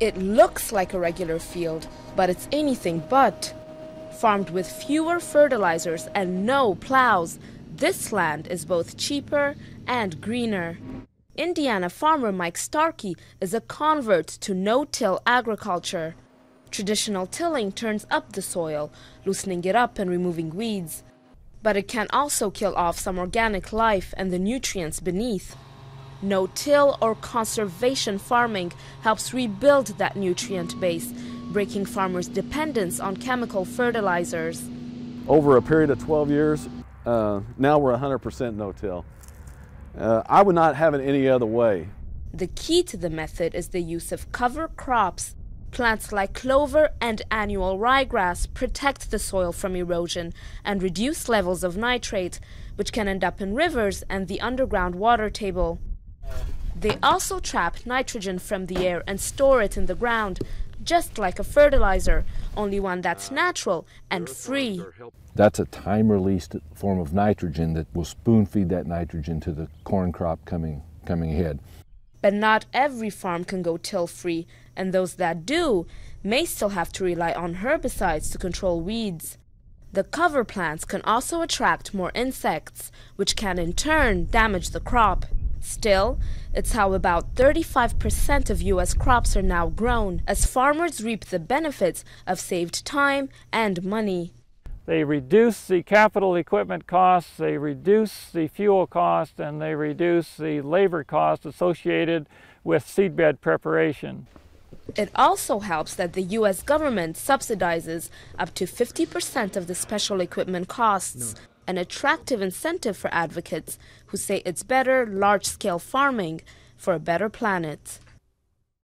It looks like a regular field, but it's anything but. Farmed with fewer fertilizers and no plows, this land is both cheaper and greener. Indiana farmer Mike Starkey is a convert to no-till agriculture. Traditional tilling turns up the soil, loosening it up and removing weeds. But it can also kill off some organic life and the nutrients beneath. No-till or conservation farming helps rebuild that nutrient base, breaking farmers' dependence on chemical fertilizers. Over a period of 12 years, uh, now we're 100% no-till. Uh, I would not have it any other way. The key to the method is the use of cover crops. Plants like clover and annual ryegrass protect the soil from erosion and reduce levels of nitrate, which can end up in rivers and the underground water table. They also trap nitrogen from the air and store it in the ground, just like a fertilizer, only one that's natural and free. That's a time released form of nitrogen that will spoon feed that nitrogen to the corn crop coming, coming ahead. But not every farm can go till free, and those that do may still have to rely on herbicides to control weeds. The cover plants can also attract more insects, which can in turn damage the crop. Still, it's how about 35% of U.S. crops are now grown, as farmers reap the benefits of saved time and money. They reduce the capital equipment costs, they reduce the fuel cost, and they reduce the labor cost associated with seedbed preparation. It also helps that the U.S. government subsidizes up to 50% of the special equipment costs, an attractive incentive for advocates who say it's better large scale farming for a better planet.